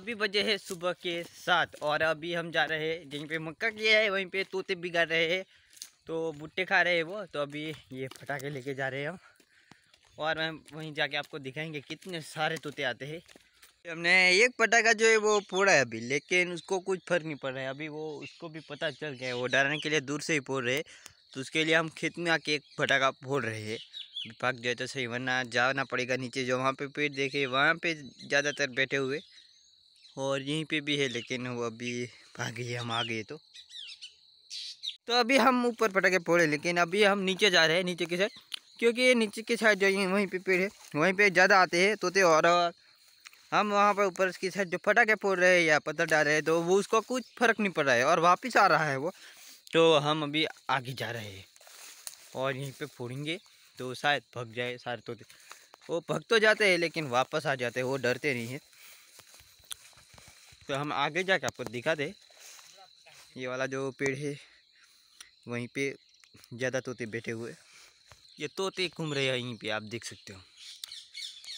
अभी बजे है सुबह के सात और अभी हम जा रहे हैं जहीं पे मक्का किया है, वहीं पे तोते बिगाड़ रहे हैं। तो भुट्टे खा रहे हैं वो तो अभी ये फटाके लेके जा रहे हैं हम। और हम वहीं जाके आपको दिखाएँगे कितने सारे तोते आते हैं। हमने एक पटाखा जो है वो फोड़ा है अभी, लेकिन उसको कुछ फ़र्क नहीं पड़ रहा है। अभी वो, उसको भी पता चल गया है, वो डराने के लिए दूर से ही फोड़ रहे तो उसके लिए हम खेत में आके एक फटाखा फोड़ रहे हैं। भाग जाए तो सही, वरना जाना पड़ेगा नीचे जो वहाँ पे पेड़ देखे, वहाँ पे ज़्यादातर बैठे हुए। और यहीं पे भी है, लेकिन वो अभी भाग गए हम आ गए तो। तो अभी हम ऊपर पटाखे फोड़े, लेकिन अभी हम नीचे जा रहे हैं, नीचे की साइड क्योंकि नीचे की साइड जो वहीं पे पेड़ है, वहीं पे ज़्यादा आते हैं तोते और, हम वहाँ पर ऊपर की साइड जो फटाखे फोड़ रहे हैं या पत्थर डाल रहे हैं तो वो उसको कुछ फ़र्क नहीं पड़ रहा है और वापस आ रहा है वो। तो हम अभी आगे जा रहे हैं और यहीं पे फोड़ेंगे तो शायद भग जाए सारे तोते वो भग तो जाते हैं, लेकिन वापस आ जाते हैं, वो डरते नहीं हैं। तो हम आगे जाके आपको दिखा दे। ये वाला जो पेड़ है, वहीं पे ज़्यादा तोते बैठे हुए। ये तोते घूम रहे हैं, यहीं पे आप देख सकते हो।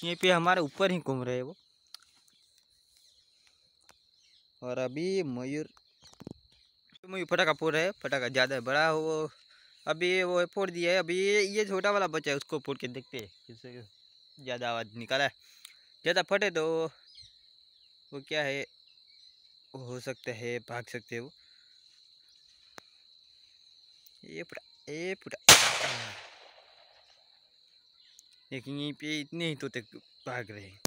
यहीं पे हमारे ऊपर ही घूम रहे हैं वो। और अभी मयूर मयूर फटाका फोड़ रहे है, फटाका ज़्यादा बड़ा वो अभी वो फोड़ दिया है। अभी ये छोटा वाला बच्चा है, उसको फोड़ के देखते हैं ज़्यादा आवाज़ निकाला है। ज़्यादा फटे तो वो क्या है हो सकता है, भाग सकते हो। ये पूरा ये पूरा लेकिन यहीं पे इतने ही तोते भाग रहे हैं।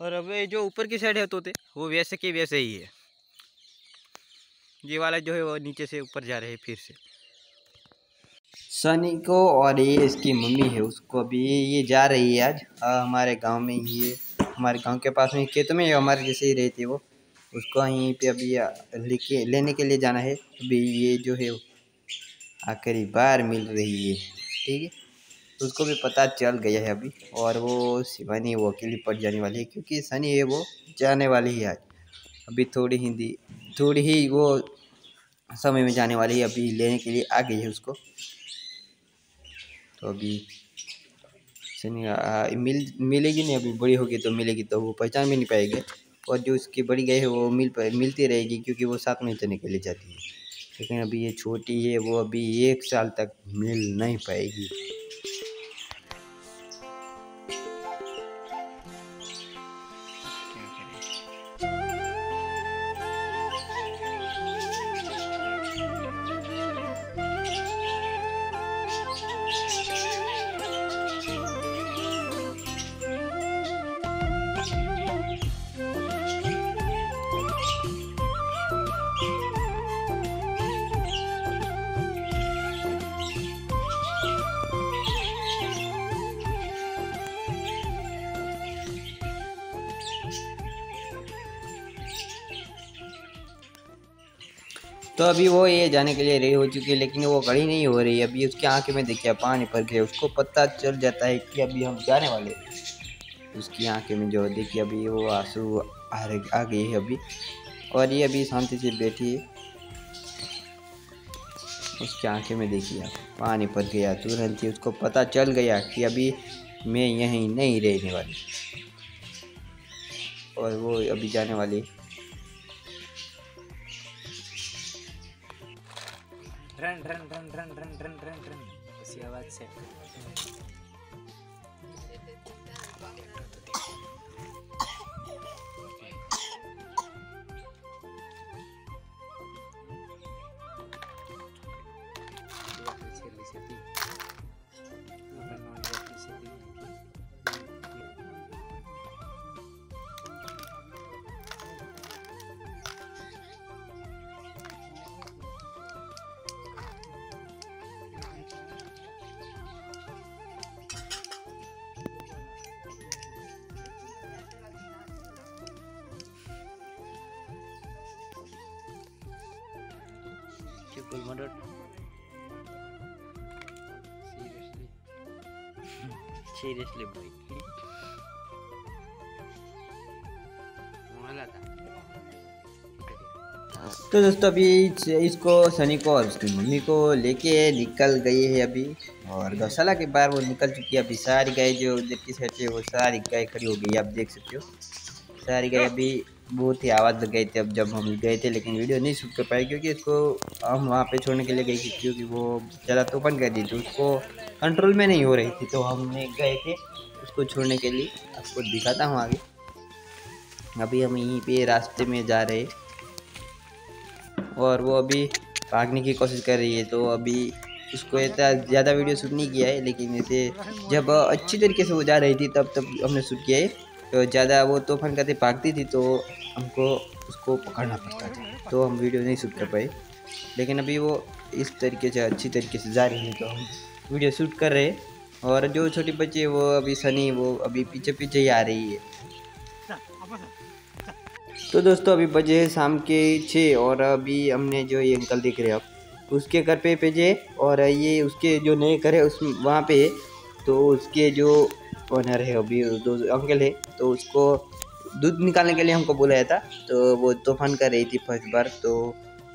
और अब ये जो ऊपर की साइड है तोते, वो वैसे के वैसे ही है। ये वाला जो है वो नीचे से ऊपर जा रहे हैं फिर से। सनी को और ये इसकी मम्मी है, उसको अभी ये जा रही है आज। हमारे गाँव में ही है। हमारे गाँव के पास में खेत में हमारे जैसे ही रहती है वो। उसको यहीं पे अभी लेके, लेने के लिए जाना है। अभी ये जो है आखिरी बार मिल रही है, ठीक है? तो उसको भी पता चल गया है अभी, और वो शिवानी वो अकेली पड़ जाने वाली है, क्योंकि सनी है वो जाने वाली है आज। अभी थोड़ी हिंदी थोड़ी ही वो समय में जाने वाली है, अभी लेने के लिए आ गई है उसको। तो अभी सनी मिल, मिलेगी नहीं, अभी बड़ी होगी तो मिलेगी तो वो पहचान भी नहीं पाएगी। और जो उसकी बड़ी गाय है वो मिल मिलती रहेगी क्योंकि वो सात महीने तो लिए जाती है। लेकिन अभी ये छोटी है, वो अभी एक साल तक मिल नहीं पाएगी। तो अभी वो ये जाने के लिए रेडी हो चुकी है, लेकिन वो खड़ी नहीं हो रही अभी उसकी आँखें में देखिए, पानी भर गया। उसको पता चल जाता है कि अभी हम जाने वाले उसकी आँखें में जो देखिए, अभी वो आँसू आ गई है अभी। और ये अभी शांति से बैठी है। उसकी आँखें में देखिए, पानी पड़ गया। तुरंत ही उसको पता चल गया कि अभी मैं यहीं नहीं रहने वाली। और वो अभी जाने वाली run run run run run run run run उसी आवाज़ से people murdered. Seriously, boy. तो दोस्तों अभी इसको सनी को और उसकी मम्मी को लेके निकल गई है अभी। और गौशाला के बाहर वो निकल चुकी है। अभी सारी गाय जो उधर की साइड से वो सारी गाय खड़ी हो गई आप देख सकते हो। सारी गाय अभी बहुत ही आवाज़ लग गए थे अब जब हम गए थे, लेकिन वीडियो नहीं शूट कर पाए क्योंकि उसको हम वहाँ पे छोड़ने के लिए गए थे, क्योंकि वो ज़्यादा तूफ़ान कर दी थी, उसको कंट्रोल में नहीं हो रही थी। तो हमने गए थे उसको छोड़ने के लिए। आपको दिखाता हूँ आगे। अभी हम यहीं पे रास्ते में जा रहे और वो अभी भागने की कोशिश कर रही है तो अभी उसको इतना ज़्यादा वीडियो शूट नहीं किया है, लेकिन इसे जब अच्छी तरीके से वो जा रही थी, तब तब हमने शूट किया है। तो ज़्यादा वो तूफ़ान करते भागती थी तो हमको उसको पकड़ना पड़ता था। तो हम वीडियो नहीं शूट कर पाए। लेकिन अभी वो इस तरीके से, अच्छी तरीके से जा रही है तो हम वीडियो शूट कर रहे और जो छोटी बच्ची है, वो अभी सनी, वो अभी पीछे पीछे ही आ रही है। तो दोस्तों, अभी बजे शाम के छः, और अभी हमने जो ये अंकल दिख रहे आप, उसके घर पे भेजे, और ये उसके जो नए घर है, उस वहाँ पे तो उसके जो ओनर है, अभी दो अंकल है तो उसको दूध निकालने के लिए हमको बुलाया था तो वो तूफ़ान कर रही थी फ़र्स्ट बार तो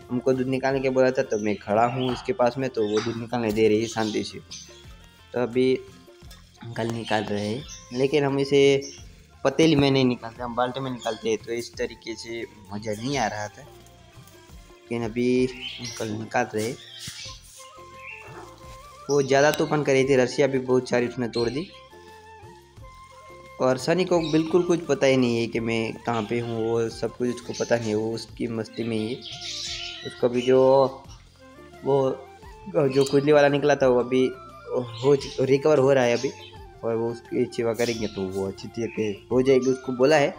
हमको दूध निकालने के बोला था तो मैं खड़ा हूँ उसके पास में तो वो दूध निकालने दे रही है शांति से। तो अभी अंकल निकाल रहे हैं, लेकिन हम इसे पतेली में नहीं निकालते, हम बाल्टी में निकालते हैं तो इस तरीके से मज़ा नहीं आ रहा था। लेकिन अभी अंकल निकाल रहे वो ज़्यादा तूफ़ान कर रही थी रस्सियाँ भी बहुत सारी उसने तोड़ दी। और सनी को बिल्कुल कुछ पता ही नहीं है कि मैं कहाँ पे हूँ वो सब कुछ उसको पता नहीं है, वो उसकी मस्ती में ही उसका भी जो वो, जो खुजली वाला निकला था, वो अभी हो रिकवर हो रहा है अभी, और वो उसकी सेवा करेंगे तो वो अच्छी तरीके हो जाएगी, उसको बोला है।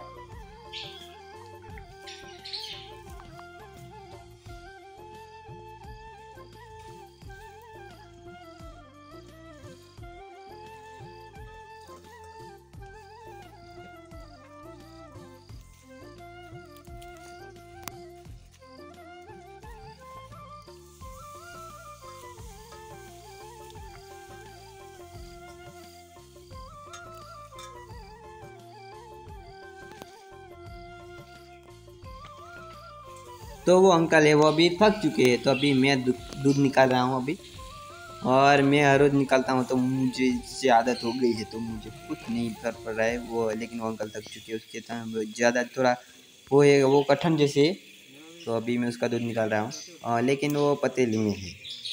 तो वो अंकल है वो अभी थक चुके हैं तो अभी मैं दूध निकाल रहा हूँ अभी। और मैं हर रोज़ निकालता हूँ तो मुझे इससे आदत हो गई है तो मुझे कुछ नहीं कर पड़ रहा है वो लेकिन वो अंकल थक चुके हैं उसके तो ज़्यादा थोड़ा वो है वो कठन जैसे तो अभी मैं उसका दूध निकाल रहा हूँ। लेकिन वो पतेली में है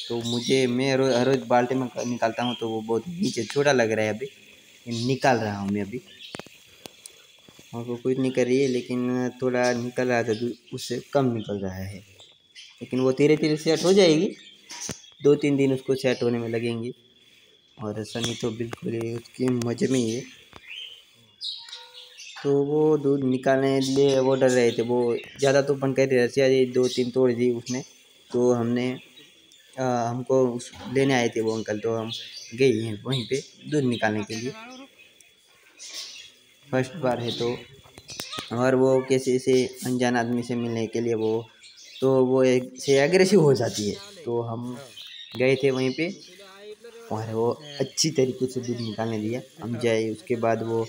तो मुझे मैं रो, हर रोज़ बाल्टी में निकालता हूँ तो वो बहुत नीचे छोटा लग रहा है अभी निकाल रहा हूँ मैं अभी। हमको कुछ नहीं कर रही है लेकिन थोड़ा निकल रहा था उससे कम निकल रहा है। लेकिन वो धीरे धीरे सेट हो जाएगी। दो तीन दिन उसको सेट होने में लगेंगे। और सनी तो बिल्कुल ही उसके मज़े में ही है। तो वो दूध निकालने लिए वो डर रहे थे। वो ज़्यादा तो बन कर रही दो तीन तोड़ दी उसने। तो हमने आ, हमको उस लेने आए थे वो अंकल। तो हम गए हैं वहीं पे दूध निकालने के लिए। फ़र्स्ट बार है तो। और वो कैसे से अनजान आदमी से मिलने के लिए वो तो वो एक से एग्रेसिव हो जाती है। तो हम गए थे वहीं पे और वो अच्छी तरीके से दूध निकालने दिया। हम जाए, उसके बाद वो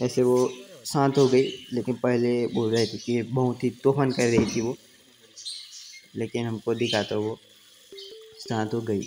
ऐसे वो शांत हो गई, लेकिन पहले बोल रहे थे कि बहुत ही तूफ़ान कर रही थी वो। लेकिन हमको दिखा तो वो शांत हो गई।